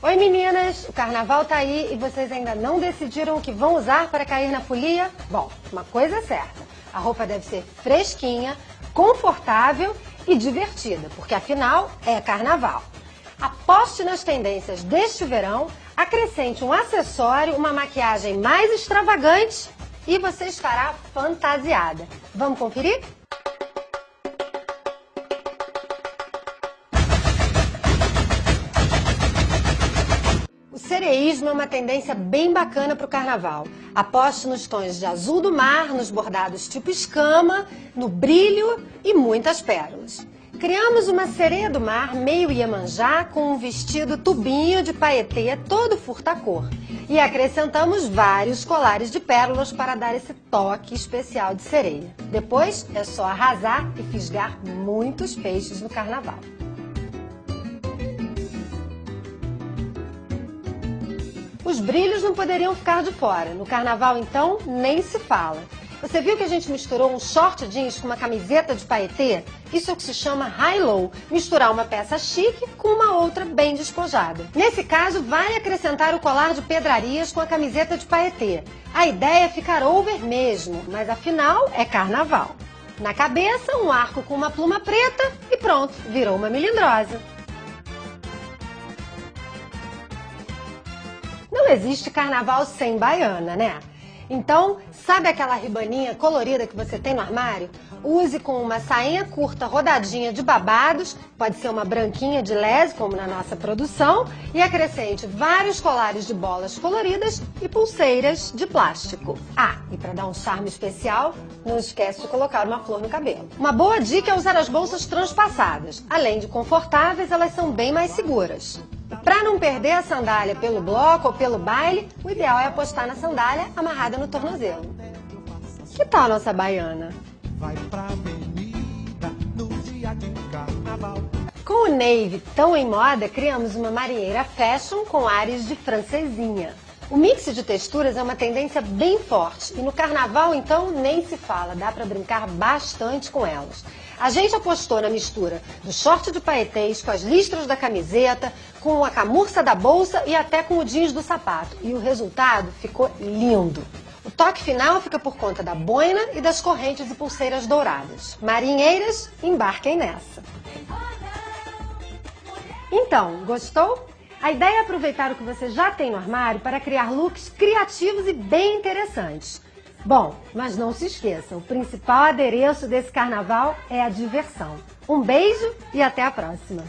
Oi meninas, o carnaval tá aí e vocês ainda não decidiram o que vão usar para cair na folia? Bom, uma coisa é certa, a roupa deve ser fresquinha, confortável e divertida, porque afinal é carnaval. Aposte nas tendências deste verão, acrescente um acessório, uma maquiagem mais extravagante e você estará fantasiada. Vamos conferir? Sereísmo é uma tendência bem bacana para o carnaval. Aposte nos tons de azul do mar, nos bordados tipo escama, no brilho e muitas pérolas. Criamos uma sereia do mar meio Iemanjá com um vestido tubinho de paetê todo furta-cor. E acrescentamos vários colares de pérolas para dar esse toque especial de sereia. Depois é só arrasar e fisgar muitos peixes no carnaval. Os brilhos não poderiam ficar de fora. No carnaval, então, nem se fala. Você viu que a gente misturou um short jeans com uma camiseta de paetê? Isso é o que se chama high-low, misturar uma peça chique com uma outra bem despojada. Nesse caso, vale acrescentar o colar de pedrarias com a camiseta de paetê. A ideia é ficar over mesmo, mas afinal é carnaval. Na cabeça, um arco com uma pluma preta e pronto, virou uma melindrosa. Não existe carnaval sem baiana, né? Então, sabe aquela ribaninha colorida que você tem no armário? Use com uma sainha curta rodadinha de babados, pode ser uma branquinha de lese, como na nossa produção, e acrescente vários colares de bolas coloridas e pulseiras de plástico. Ah, e para dar um charme especial, não esquece de colocar uma flor no cabelo. Uma boa dica é usar as bolsas transpassadas. Além de confortáveis, elas são bem mais seguras. Para não perder a sandália pelo bloco ou pelo baile, o ideal é apostar na sandália amarrada no tornozelo. Que tal a nossa baiana? Com o navy tão em moda, criamos uma marinheira fashion com ares de francesinha. O mix de texturas é uma tendência bem forte e no carnaval então nem se fala, dá para brincar bastante com elas. A gente apostou na mistura do short de paetês com as listras da camiseta, com a camurça da bolsa e até com o jeans do sapato. E o resultado ficou lindo. O toque final fica por conta da boina e das correntes e pulseiras douradas. Marinheiras, embarquem nessa. Então, gostou? A ideia é aproveitar o que você já tem no armário para criar looks criativos e bem interessantes. Bom, mas não se esqueça, o principal adereço desse carnaval é a diversão. Um beijo e até a próxima!